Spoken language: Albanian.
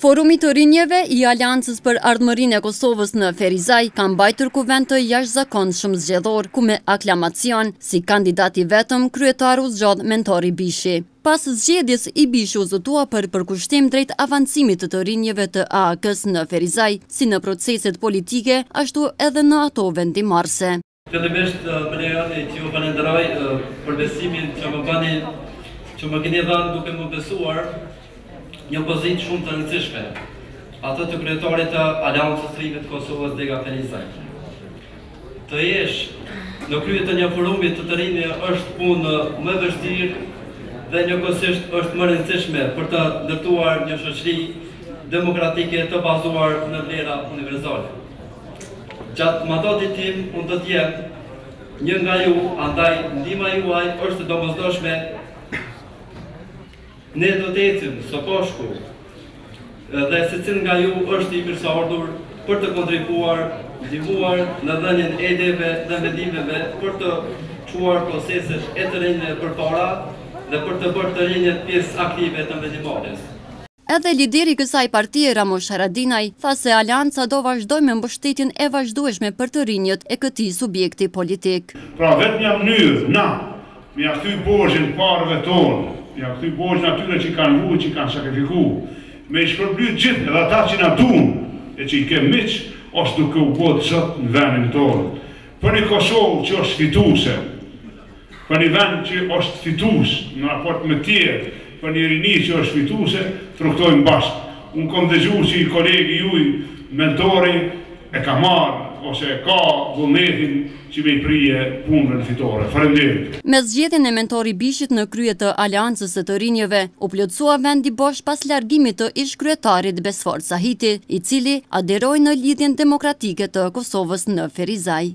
Forumi i të rinjve i Aleancës për Ardhmërin e Kosovës në Ferizaj ka mbajtur kuvend të jashtëzakonshëm zgjedhor, ku me aklamacion, si kandidat i vetëm, kryetar u zgjodh Mentor Ibishi. Pas zgjedhjes, Ibishi u zotua për përkushtim drejt avancimit të të rinjve të AAK-së në Ferizaj, si në proceset politike, ashtu edhe në ato vendimmarrëse. Fillimisht më lejoni t'ju falënderoj për besimin që më bëni, që më keni dhënë duke më besuar një pozitë shumë të rëndësishme, atë të kryetarit të Aleancës së Re të Kosovës Dega Ferizaj. Të jesh në krye të një forumi të të rinjve është punë më e vështirë dhe njëkohësisht është më rëndësishme për të ndërtuar një shoqëri demokratike të bazuar në vlera universale. Gjatë mandatit tim unë do të jem një nga ju, andaj ndihma juaj është e domosdoshme. Ne do të ecim së bashku dhe secil nga ju është i mirëseardhur për të kontribuar, ndihmuar në dhënien e ideve dhe mendimeve për të çuar proceset e të rinjve përpara dhe për të bërë të rinjtë pjesë aktive të vendimmarrjes. Edhe lideri i kësaj partie, Ramush Haradinaj, tha se Aleanca do vazhdojë me mbështetjen e vazhdueshme për të rinjtë e këtij subjekti politik. Pra e vetmja mënyrë na me ia kthy borxhin të parëve tonë, me ia kthy borxhin atyre që kanë vujt, që kanë sakrifiku, me i shpërbly të gjithë edhe ata që na duan e që i kemë miq, është duke u bë zot në vendin tonë. Për një Kosovë që është fituese. Për një vend që është fitues në raport me tjerë, për një rini që është fituese, e ndërtojmë bashkë. Unë kom dëgju që kolegi juaj Mentori e ka marrë ose e ka vullnetin që me i prije punëve në fitore. Faleminderit. Me zgjedhjen e Mentor Ibishit në krye të Aleancës së të Rinjve, u plotësua vendi bosh pas largimit të ish-kryetarit Besfort Sahiti, i cili aderoi në Lidhjen Demokratike të Kosovës në Ferizaj.